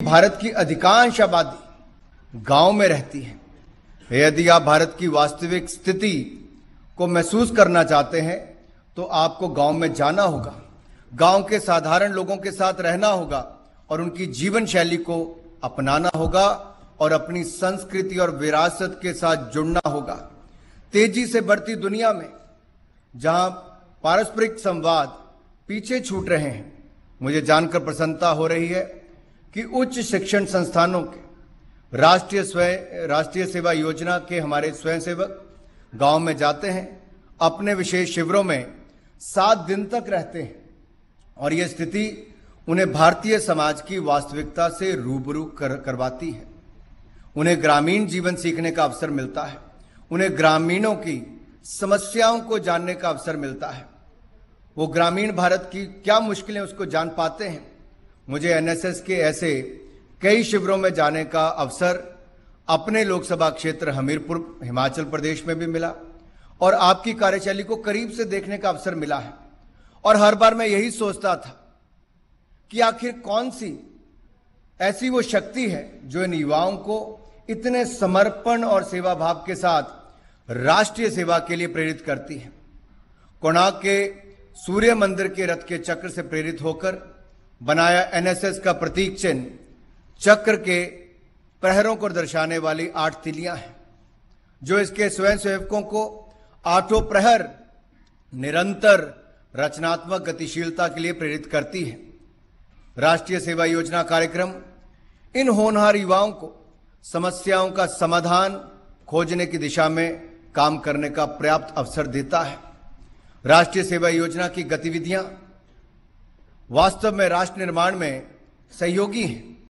भारत की अधिकांश आबादी गाँव में रहती है। यदि आप भारत की वास्तविक स्थिति को महसूस करना चाहते हैं तो आपको गाँव में जाना होगा। गाँव के साधारण लोगों के साथ रहना होगा और उनकी जीवन शैली को अपनाना होगा और अपनी संस्कृति और विरासत के साथ जुड़ना होगा। तेज़ी से बढ़ती दुनिया में जहाँ पारस्परिक संवाद पीछे छूट रहे हैं, मुझे जानकर प्रसन्नता हो रही है। कि उच्च शिक्षण संस्थानों के राष्ट्रीय स्वयं राष्ट्रीय सेवा योजना के हमारे स्वयंसेवक गाँव में जाते हैं अपने विशेष शिविरों में सात दिन तक रहते हैं। और यह स्थिति उन्हें भारतीय समाज की वास्तविकता से रूबरू कर, करवाती है। उन्हें ग्रामीण जीवन सीखने का अवसर मिलता है। उन्हें ग्रामीणों की समस्याओं को जानने का अवसर मिलता है। वो ग्रामीण भारत की क्या मुश्किलें उसको जान पाते हैं? मुझे एनएसएस के ऐसे कई शिविरों में जाने का अवसर अपने लोकसभा क्षेत्र हमीरपुर, हिमाचल प्रदेश में भी मिला और आपकी कार्यशैली को करीब से देखने का अवसर मिला है। और हर बार मैं यही सोचता था कि आखिर कौन सी ऐसी वो शक्ति है जो इन युवाओं को इतने समर्पण और सेवा भाव के साथ राष्ट्रीय सेवा के लिए प्रेरित करती है। कोणार्क के सूर्य मंदिर के रथ के चक्र से प्रेरित होकर बनाया एनएसएस का प्रतीक चिन्ह, चक्र के प्रहरों को दर्शाने वाली आठ तिलियाँ हैं, जो इसके स्वयंसेवकों को आठों प्रहर निरंतर रचनात्मक गतिशीलता के लिए प्रेरित करती है। राष्ट्रीय सेवा योजना कार्यक्रम, इन होनहार युवाओं को समस्याओं का समाधान खोजने की दिशा में काम करने का पर्याप्त अवसर देता है। राष्ट्रीय सेवा योजना की गतिविधियाँ वास्तव में राष्ट्र निर्माण में सहयोगी हैं।